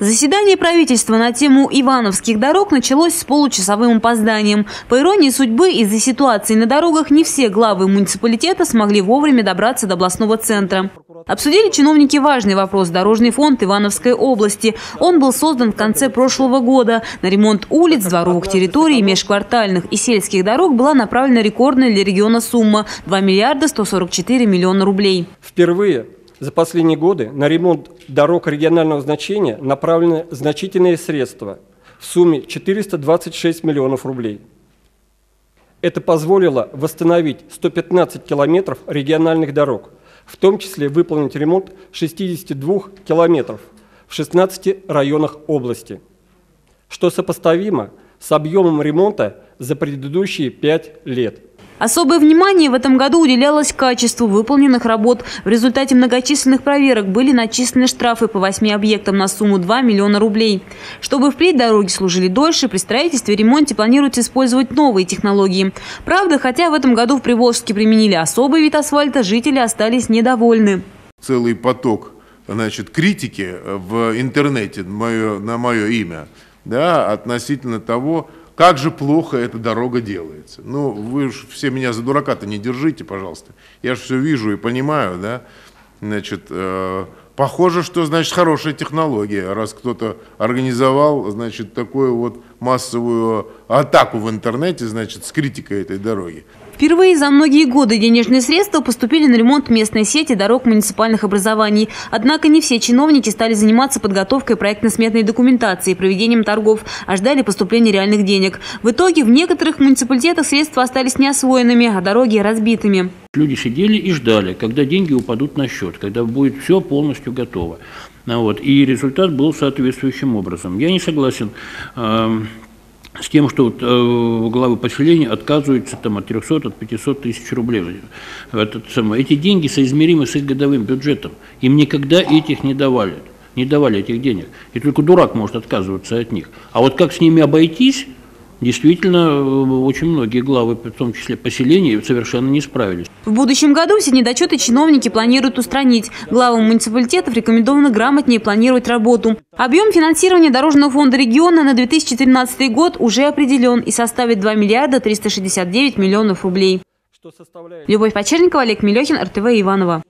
Заседание правительства на тему ивановских дорог началось с получасовым опозданием. По иронии судьбы, из-за ситуации на дорогах не все главы муниципалитета смогли вовремя добраться до областного центра. Обсудили чиновники важный вопрос – дорожный фонд Ивановской области. Он был создан в конце прошлого года. На ремонт улиц, дворовых территорий, межквартальных и сельских дорог была направлена рекордная для региона сумма – 2 миллиарда 144 миллиона рублей. Впервые за последние годы на ремонт дорог регионального значения направлены значительные средства в сумме 426 миллионов рублей. Это позволило восстановить 115 километров региональных дорог, в том числе выполнить ремонт 62 километров в 16 районах области, что сопоставимо с объемом ремонта за предыдущие пять лет – Особое внимание в этом году уделялось качеству выполненных работ. В результате многочисленных проверок были начислены штрафы по восьми объектам на сумму 2 миллиона рублей. Чтобы впредь дороги служили дольше, при строительстве и ремонте планируется использовать новые технологии. Правда, хотя в этом году в Приволжске применили особый вид асфальта, жители остались недовольны. Целый поток значит, критики в интернете мое, на мое имя да, относительно того, как же плохо эта дорога делается. Ну, вы же все меня за дурака-то не держите, пожалуйста. Я же все вижу и понимаю, да. Значит, э, похоже, что, значит, хорошая технология, раз кто-то организовал, значит, такую вот массовую атаку в интернете, значит, с критикой этой дороги. Впервые за многие годы денежные средства поступили на ремонт местной сети дорог муниципальных образований. Однако не все чиновники стали заниматься подготовкой проектно-сметной документации и проведением торгов, а ждали поступления реальных денег. В итоге в некоторых муниципалитетах средства остались неосвоенными, а дороги разбитыми. Люди сидели и ждали, когда деньги упадут на счет, когда будет все полностью готово. Вот. И результат был соответствующим образом. Я не согласен эм, с тем, что вот, э, главы поселения отказываются там, от 300, от 500 тысяч рублей. Этот, самое, эти деньги соизмеримы с их годовым бюджетом. Им никогда этих не давали, не давали этих денег. И только дурак может отказываться от них. А вот как с ними обойтись, действительно, э, очень многие главы, в том числе поселений, совершенно не справились. В будущем году все недочеты чиновники планируют устранить. Главам муниципалитетов рекомендовано грамотнее планировать работу. Объем финансирования Дорожного фонда региона на 2013 год уже определен и составит 2 миллиарда 369 миллионов рублей. Любовь Почерникова, Олег Милехин, РТВ Иванова.